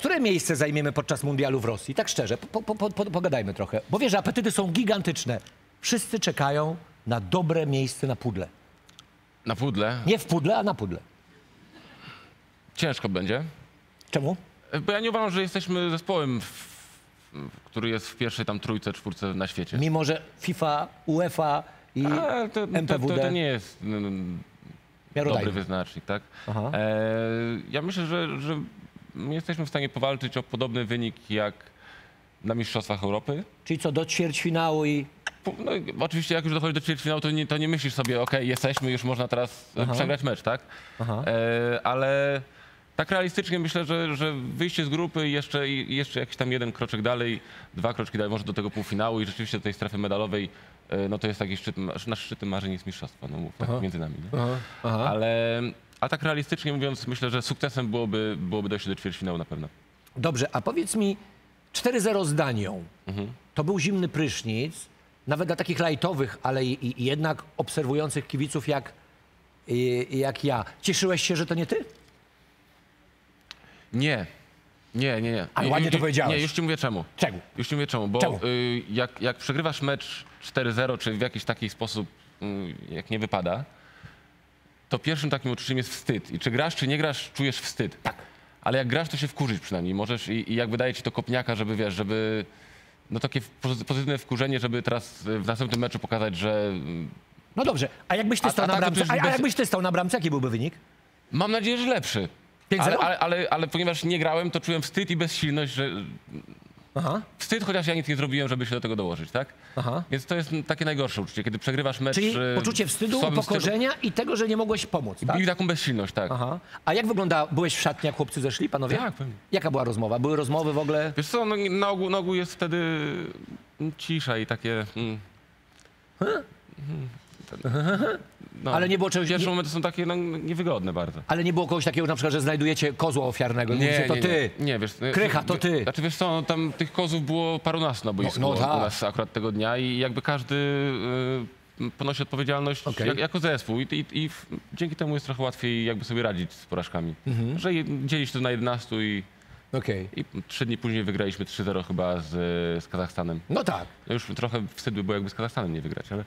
Które miejsce zajmiemy podczas mundialu w Rosji? Tak szczerze, po, po, po, po, pogadajmy trochę. Bo wiesz, apetyty są gigantyczne. Wszyscy czekają na dobre miejsce na pudle. Na pudle Nie w pudle, a na pudle. ciężko będzie. Czemu? Bo ja nie uważam, że jesteśmy zespołem, który jest w pierwszej tam trójce, czwórce na świecie. Mimo, że FIFA, UEFA i Ale to, to, to, MPWD to nie jest mm, dobry wyznacznik, tak? E, ja myślę, że, że jesteśmy w stanie powalczyć o podobny wynik jak na Mistrzostwach Europy. Czyli co, do ćwierćfinału i... No, oczywiście jak już dochodzi do ćwierćfinału, to nie, to nie myślisz sobie, okej, jesteśmy, już można teraz e, Aha. przegrać mecz, tak? E, ale tak realistycznie myślę, że, że wyjście z grupy i jeszcze, jeszcze jakiś tam jeden kroczek dalej, dwa kroczki dalej, może do tego półfinału i rzeczywiście do tej strefy medalowej, e, no to jest taki szczyt, nasz szczyt marzeń jest mistrzostwa, no mów, tak, między nami. Nie? Aha, aha. Ale, a tak realistycznie mówiąc, myślę, że sukcesem byłoby, byłoby dojście do ćwierćfinału na pewno. Dobrze, a powiedz mi, 4-0 z Danią. To był zimny prysznic, nawet dla takich lajtowych, ale i, i jednak obserwujących kibiców jak, i, jak ja. Cieszyłeś się, że to nie ty? Nie, nie, nie, nie. Ale ładnie i- to powiedziałeś. Nie, już ci mówię czemu. Czemu? Już ci mówię czemu, bo Czemu? Y, jak, jak przegrywasz mecz 4-0, czy w jakiś taki sposób, y, jak nie wypada, to pierwszym takim uczuciem jest wstyd. I czy grasz, czy nie grasz, czujesz wstyd. Tak. Ale jak grasz, to się wkurzyć przynajmniej. Możesz i, i jak wydaje ci to kopniaka, żeby wiesz, żeby no takie pozy- pozytywne wkurzenie, żeby teraz y, w następnym meczu pokazać, że y, No dobrze, a jakbyś ty A- stał a na bramce? A, a jakbyś ty stał na bramce, jaki byłby wynik? mam nadzieję, że lepszy. 5-0? Ale, ale, ale, ale ponieważ nie grałem, to czułem wstyd i bezsilność, że Aha, wstyd, chociaż ja nic nie zrobiłem, żeby się do tego dołożyć, tak? aha. Więc to jest takie najgorsze uczucie, kiedy przegrywasz mecz. Czyli e, poczucie wstydu, słabym stylu. upokorzenia i tego, że nie mogłeś pomóc, tak? I taką bezsilność, tak. Aha. A jak wygląda, byłeś w szatni, jak chłopcy zeszli, panowie? Tak, pewnie. Jaka była rozmowa? Były rozmowy w ogóle? Wiesz co, no, na, ogół, na ogół jest wtedy mm, cisza i takie... Mm, no. Ale nie było czegoś... Pierwsze Nie, momenty są takie no, niewygodne bardzo. ale nie było kogoś takiego na przykład, że znajdujecie kozła ofiarnego i mówicie, to nie, ty. Nie, nie wiesz... Krycha, to ty. Znaczy wiesz co, no, tam tych kozów było parunastu na boisku no u- tak. u nas akurat tego dnia i jakby każdy y, ponosi odpowiedzialność Okej. jak, jako zespół i, i, i dzięki temu jest trochę łatwiej jakby sobie radzić z porażkami. Mhm. Że je- dzieli się to na 11 i, Okej. i trzy dni później wygraliśmy 3-0 chyba z, z Kazachstanem. No tak. No już trochę wstyd by było jakby z Kazachstanem nie wygrać, ale...